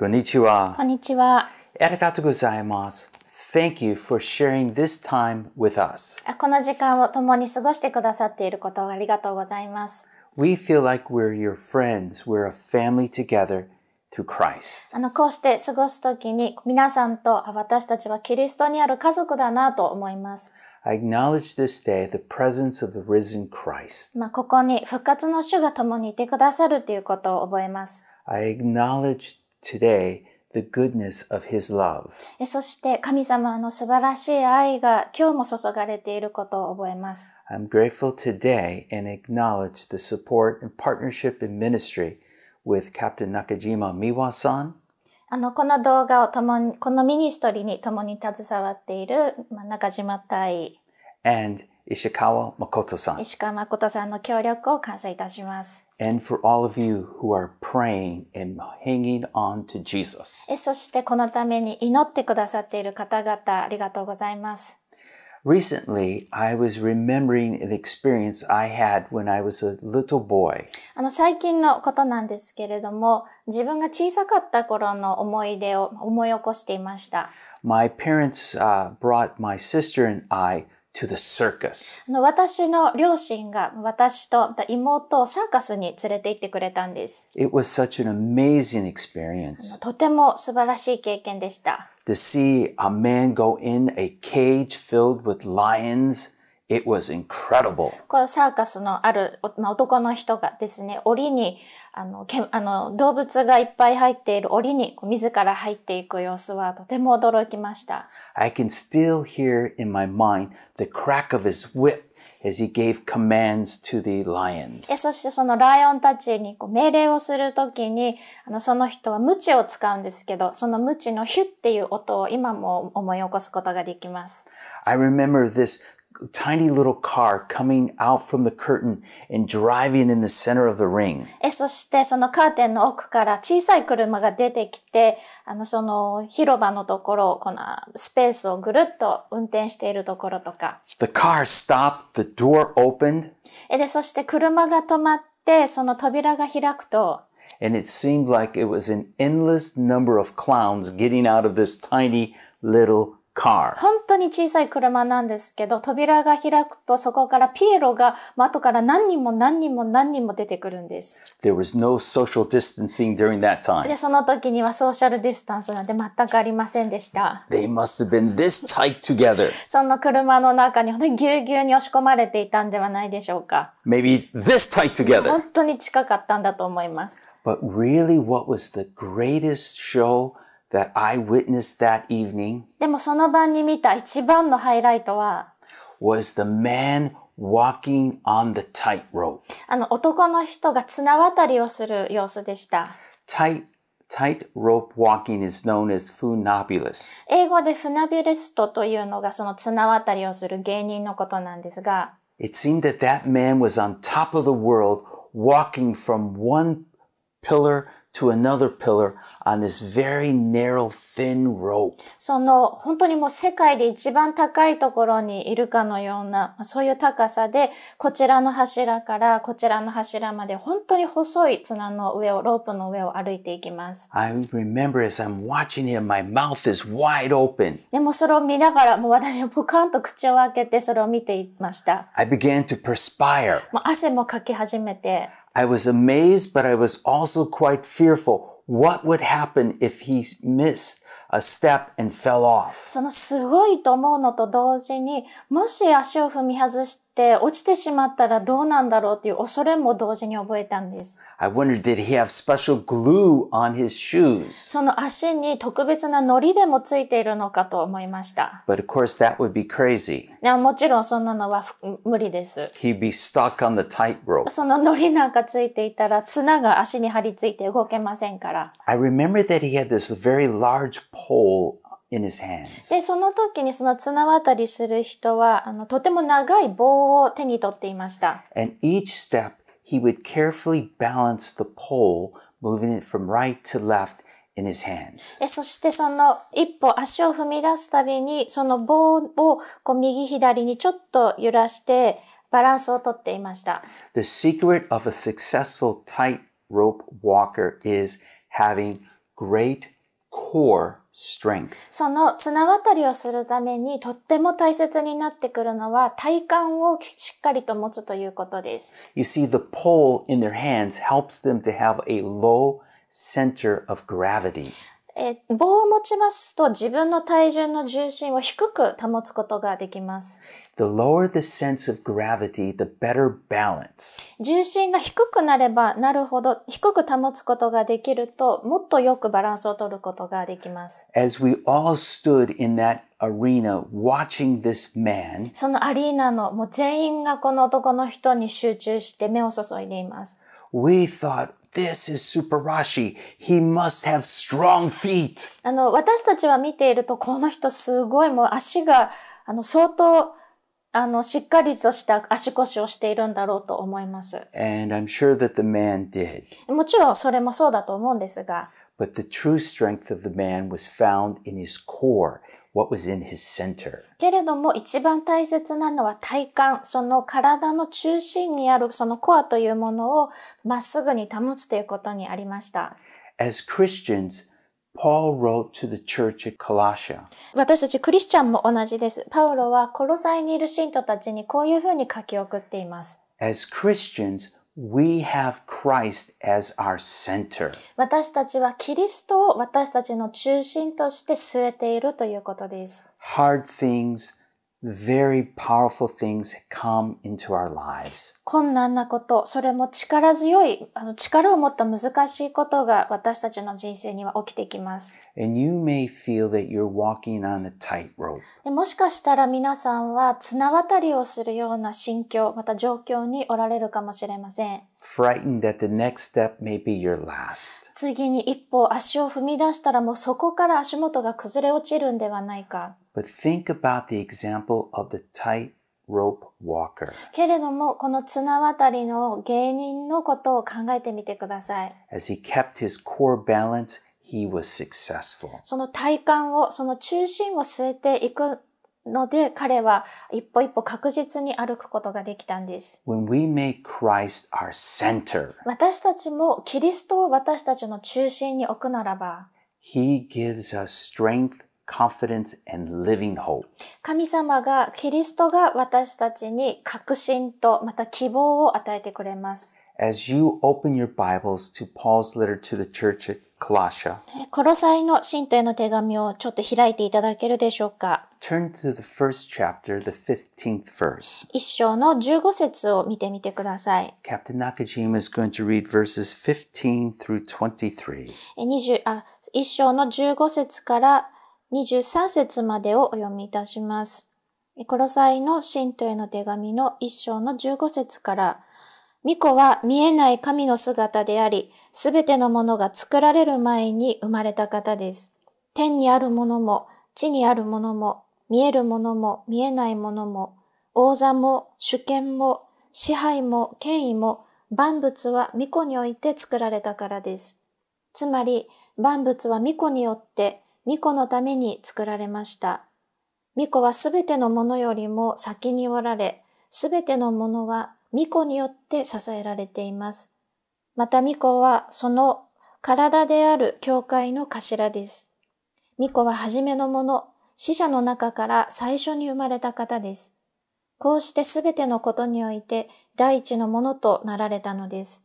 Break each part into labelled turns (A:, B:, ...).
A: こんにちは。
B: こんにちは。
A: ありがとうございます。Thank you for sharing this time with us.
B: この時間を共に過ごしてくださっていることをありがとうございます。
A: We feel like we're your friends. We're a family together through Christ.
B: あの、こうして過ごすときに、皆さんとあ私たちはキリストにある家族だなと思います。
A: I acknowledge this day the presence of the risen Christ.
B: まあ、ここに復活の主が共にいてくださるということを覚えます。
A: I acknowledge today the goodness of His love.
B: えそして神様の素晴らしい愛が今日も注がれていることを覚えます。
A: I'm grateful today and acknowledge the support and partnership in ministry with Captain Nakajima Miwa-san
B: あの、この動画を共に、このミニストリーに共に携わっている、まあ、中島隊
A: and Ishikawa Makoto-san.
B: 石川誠さんの協力を感謝いたします。
A: and for all of you who are praying and hanging on to Jesus.
B: えそしてこのために祈ってくださっている方々、ありがとうございます。
A: Recently, I was remembering an experience I had when I was a little boy.
B: あの、最近のことなんですけれども、自分が小さかった頃の思い出を思い起こしていました。
A: My parents uh, brought my sister and I to the circus.
B: あの私の両親が私と妹をサーカスに連れて行ってくれたんです。
A: It was such an amazing experience
B: とても素晴らしい経験でした。
A: to see a man go in a cage filled with lions. It was incredible.
B: このサーカスのある、おまあ、男の人がですね、檻に、あの、けあの動物がいっぱい入っている檻に自ら入っていく様子はとても驚きました。
A: I can still hear in my mind the crack of his whip as he gave commands to the lions.
B: えそしてそのライオンたちにこう命令をするときに、あの、その人は鞭を使うんですけど、その鞭のヒュッっていう音を今も思い起こすことができます。
A: I remember this tiny little car coming out from the curtain and driving in the center of the ring.
B: えそしてそのカーテンの奥から小さい車が出てきて、あの、その広場のところを、このスペースをぐるっと運転しているところとか、
A: The car stopped, the door opened,
B: えで、そして車が止まって、その扉が開くと、
A: and it seemed like it was an endless number of clowns getting out of this tiny little car.
B: 本当に小さい車なんですけど、扉が開くとそこからピエロが、まあ後から何人も何人も何人も出てくるんです。
A: There was no social distancing during that time.
B: で、その時にはソーシャルディスタンスなんて全くありませんでした。
A: They must have been this tight together.
B: その車の中に本当にぎゅうぎゅうに押し込まれていたんではないでしょうか。
A: Maybe this tight together.
B: 本当に近かったんだと思います。
A: But really, what was the greatest show that I witnessed that evening
B: でもその晩に見た一番のハイライトは、
A: was the man walking on the tightrope.
B: あの男の人が綱渡りをする様子でした。
A: Tight, tightrope walking is known as funambulist.
B: 英語でフナビレストというのがその綱渡りをする芸人のことなんですが、
A: It seemed that that man was on top of the world, walking from one pillar to another pillar on this very narrow, thin rope.
B: その本当にもう世界で一番高いところにいるかのような、そういう高さで、こちらの柱からこちらの柱まで本当に細い綱の上を、ロープの上を歩いていきます。
A: I remember as I'm watching him, my mouth is wide open.
B: でもそれを見ながら、もう私はポカンと口を開けてそれを見ていました。
A: I began to perspire.
B: もう汗もかき始めて、
A: I was amazed, but I was also quite fearful. What would happen if he missed a step and fell off?
B: そのすごいと思うのと同時に、もし足を踏み外して落ちてしまったらどうなんだろうっていう恐れも同時に覚えたんです。
A: I wondered, did he have special glue on his shoes?
B: その足に特別な糊でもついているのかと思いました。
A: But of course, that would be crazy.
B: でももちろんそんなのはふ無理です。
A: He'd be stuck on the tightrope.
B: その糊なんかついていたら綱が足に張り付いて動けませんから。
A: I remember that he had this very large pole in his hands.
B: で、その時にその綱渡りする人は、あの、とても長い棒を手に取っていました。
A: And each step, he would carefully balance the pole, moving it from right to left in his hands.
B: でそしてその一歩足を踏み出すたびに、その棒をこう右左にちょっと揺らしてバランスをとっていました。
A: The secret of a successful tightrope walker is having great core strength.
B: その綱渡りをするためにとっても大切になってくるのは体幹をしっかりと持つということです。
A: You see, the pole in their hands helps them to have a low center of gravity.
B: えー棒を持ちますと自分の体重の重心を低く保つことができます。
A: The lower the sense of gravity, the better balance.
B: 重心が低くなればなるほど低く保つことができるともっとよくバランスを取ることができます。
A: As we all stood in that arena watching this man,
B: そのアリーナのもう全員がこの男の人に集中して目を注いでいます。
A: we thought, this is Superashi. He must have strong feet.
B: あの、私たちは見ていると、この人すごいもう足が、あの、相当、あの、しっかりとした足腰をしているんだろうと思います。
A: And I'm sure that the man did.
B: もちろんそれもそうだと思うんですが、
A: But the true strength of the man was found in his core, what was in his center.
B: けれども一番大切なのは体幹、その体の中心にあるそのコアというものをまっすぐに保つということにありました。
A: As Christians, Paul wrote to the church at Colossia.
B: 私たちクリスチャンも同じです。パウロはコロサイにいる信徒たちにこういうふうに書き送っています。
A: As Christians, we have Christ as our center.
B: 私たちはキリストを私たちの中心として据えているということです。
A: Hard things, very powerful things come into our lives.
B: 困難なこと、それも力強い、あの力を持った難しいことが私たちの人生には起きてきます。もしかしたら皆さんは綱渡りをするような心境、また状況におられるかもしれません。次に一歩足を踏み出したらもうそこから足元が崩れ落ちるんではないか。
A: But think about the example of the tightrope walker.
B: けれども、この綱渡りの芸人のことを考えてみてください。
A: As he kept his core balance, he was successful.
B: その体幹を、その中心を据えていくので、彼は一歩一歩確実に歩くことができたんです。
A: When we make Christ our center,
B: 私たちもキリストを私たちの中心に置くならば、
A: he gives us strength, confidence, and living hope.
B: 神様が、キリストが私たちに確信とまた希望を与えてくれます。
A: As you open your Bibles to Paul's letter to the church at Colossia,
B: コロサイの信徒への手紙をちょっと開いていただけるでしょうか。
A: turn to the first chapter, the 15th verse.
B: 一章の15節を見てみてください。
A: Captain Nakajima is going to read verses 15 through 23.
B: え20あ一章の15節から23節までをお読みいたします。えコロサイの信徒への手紙の一章の15節から、巫女は見えない神の姿であり、すべてのものが作られる前に生まれた方です。天にあるものも、地にあるものも、見えるものも、見えないものも、王座も、主権も、支配も、権威も、万物は巫女において作られたからです。つまり、万物は巫女によって、巫女のために作られました。巫女はすべてのものよりも先におられ、すべてのものは巫女によって支えられています。また巫女はその体である教会の頭です。巫女は初めのもの、死者の中から最初に生まれた方です。こうしてすべてのことにおいて第一のものとなられたのです。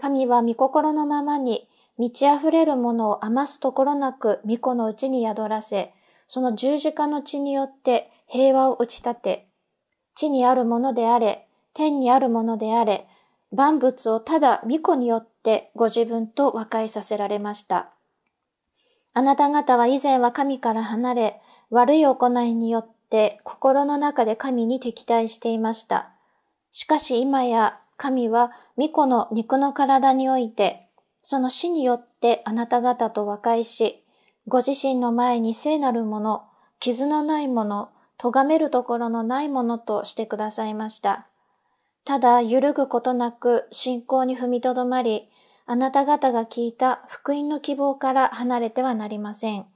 B: 神は御心のままに満ち溢れるものを余すところなく御子のうちに宿らせ、その十字架の血によって平和を打ち立て、地にあるものであれ、天にあるものであれ、万物をただ御子によってご自分と和解させられました。あなた方は以前は神から離れ、悪い行いによって心の中で神に敵対していました。しかし今や神は御子の肉の体において、その死によってあなた方と和解し、ご自身の前に聖なるもの、傷のないもの、咎めるところのないものとしてくださいました。ただ揺るぐことなく信仰に踏みとどまり、あなた方が聞いた福音の希望から離れてはなりません。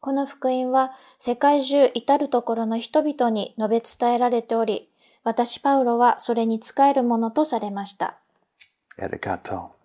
B: この福音は世界中至るところの人々に述べ伝えられており、私パウロはそれに仕えるものとされました。
A: Arigato.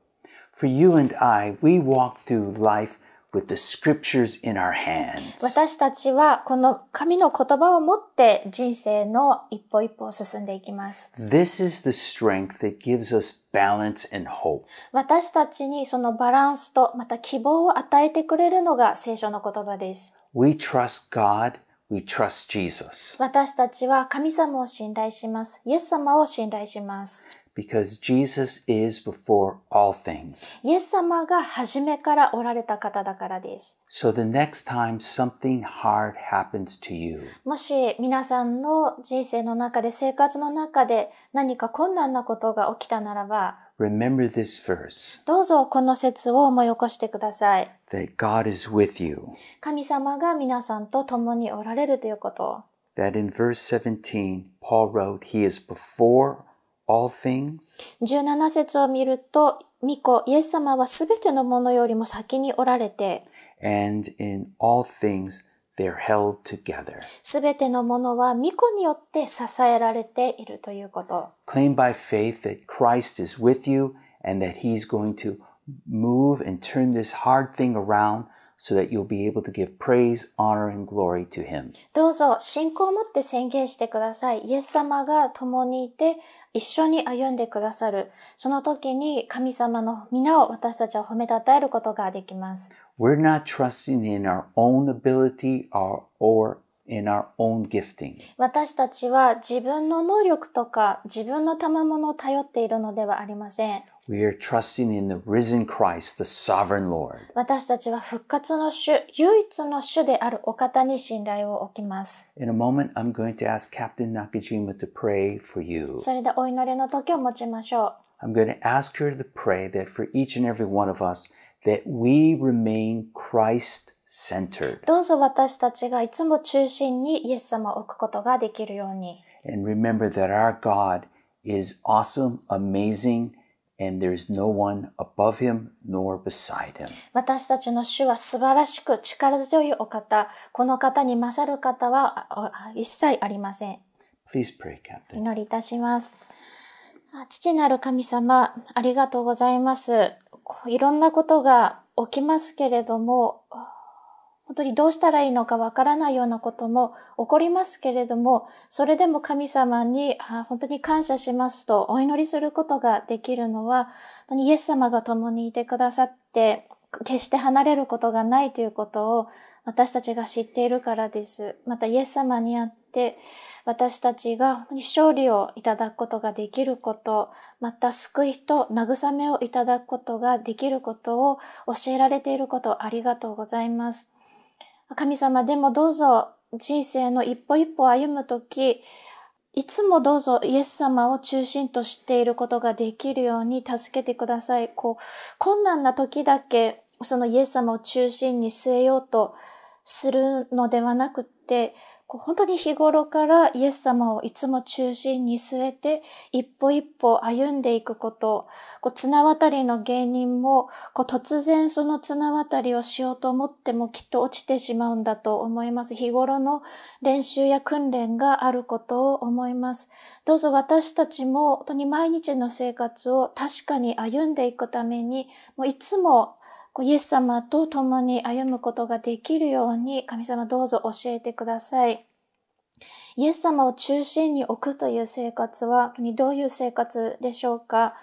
A: For you and I, we walk through life with the scriptures in our hands.
B: 私たちはこの神の言葉を持って人生の一歩一歩を進んでいきます。
A: This is the strength that gives us balance and hope.
B: 私たちにそのバランスとまた希望を与えてくれるのが聖書の言葉です。
A: We trust God, we trust Jesus
B: 私たちは神様を信頼します。イエス様を信頼します。
A: Because Jesus is before all things.
B: イエス様が初めからおられた方だからです。
A: So the next time something hard happens to you,
B: もし皆さんの人生の中で生活の中で何か困難なことが起きたならば、
A: remember this verse
B: どうぞこの説を思い起こしてください。
A: that God is with you.
B: 神様が皆さんと共におられるということを。
A: That in verse 17, Paul wrote, He is before all things,
B: 17節を見ると、巫女、イエス様はすべてのものよりも先におられて、
A: and in all things they're held together.
B: すべてのものは巫女によって支えられているということ。
A: Claim by faith that Christ is with you and that He's going to move and turn this hard thing around so that you'll be able to give praise, honor, and glory to Him.
B: どうぞ信仰を持って宣言してください。イエス様が共にいて一緒に歩んでくださる。その時に神様の皆を私たちは褒めたたえることができます。
A: We're not trusting in our own ability or, or in our own gifting.
B: 私たちは自分の能力とか自分の賜物を頼っているのではありません。
A: We are trusting in the risen Christ, the sovereign Lord.
B: 私たちは復活の主、唯一の主であるお方に信頼を置きます。
A: In a moment, I'm going to ask Captain Nakajima to pray for you.
B: それでお祈りの時を持ちましょう。
A: I'm going to ask her to pray that for each and every one of us, that we remain Christ centered.
B: どうぞ私たちがいつも中心にイエス様を置くことができるように。
A: And remember that our God is awesome, amazing, and there's no one above him nor beside him.
B: 私たちの主は素晴らしく力強いお方。この方に勝る方は一切ありません。
A: Please pray, Captain.
B: 祈りいたします。あ父なる神様、ありがとうございます。いろんなことが起きますけれども、本当にどうしたらいいのかわからないようなことも起こりますけれども、それでも神様に本当に感謝しますとお祈りすることができるのは、本当にイエス様が共にいてくださって、決して離れることがないということを私たちが知っているからです。またイエス様にあって私たちが本当に勝利をいただくことができること、また救いと慰めをいただくことができることを教えられていることありがとうございます。神様でもどうぞ人生の一歩一歩歩むとき、いつもどうぞイエス様を中心としていることができるように助けてください。こう、困難な時だけそのイエス様を中心に据えようとするのではなくって、こう本当に日頃からイエス様をいつも中心に据えて、一歩一歩歩んでいくこと、こう綱渡りの芸人も、こう突然その綱渡りをしようと思ってもきっと落ちてしまうんだと思います。日頃の練習や訓練があることを思います。どうぞ私たちも本当に毎日の生活を確かに歩んでいくために、もういつもイエス様と共に歩むことができるように、神様どうぞ教えてください。イエス様を中心に置くという生活は、本当にどういう生活でしょうか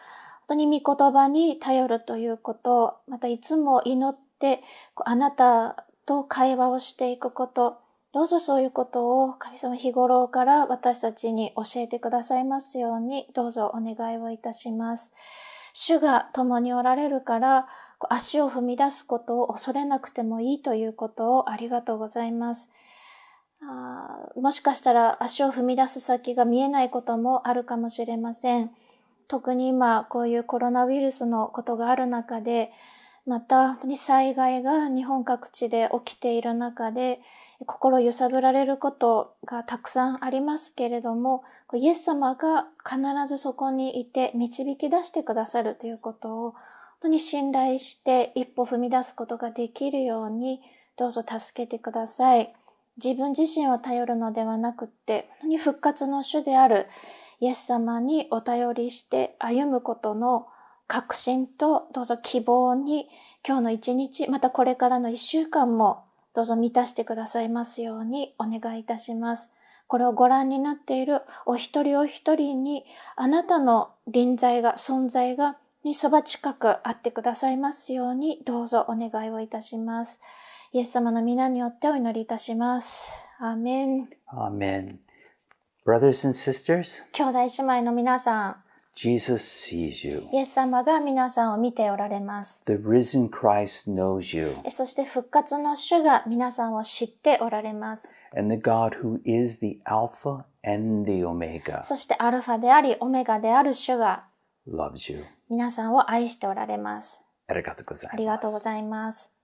B: 本当に御言葉に頼るということ、またいつも祈って、あなたと会話をしていくこと、どうぞそういうことを神様日頃から私たちに教えてくださいますように、どうぞお願いをいたします。主が共におられるから、足を踏み出すことを恐れなくてもいいということをありがとうございます。あもしかしたら足を踏み出す先が見えないこともあるかもしれません。特に今こういうコロナウイルスのことがある中で、また災害が日本各地で起きている中で、心揺さぶられることがたくさんありますけれども、イエス様が必ずそこにいて導き出してくださるということを、本当に信頼して一歩踏み出すことができるように、どうぞ助けてください。自分自身を頼るのではなくって、本当に復活の主であるイエス様にお頼りして歩むことの確信とどうぞ希望に今日の一日、またこれからの一週間もどうぞ満たしてくださいますようにお願いいたします。これをご覧になっているお一人お一人にあなたの臨在が、存在がにそば近くあってくださいますようにどうぞお願いをいたします。イエス様の皆によってお祈りいたします。アーメン。
A: Amen. Brothers and sisters,
B: 兄弟姉妹の皆さん、
A: Jesus sees you.
B: イエス様が皆さんを見ておられます。
A: The risen Christ knows you.
B: そして復活の主が皆さんを知っておられます。
A: And the God who is the Alpha and the Omega
B: そしてアルファであり、オメガである主が
A: loves you.
B: 皆さんを愛しておられます。
A: ありがとうございます。
B: ありがとうございます。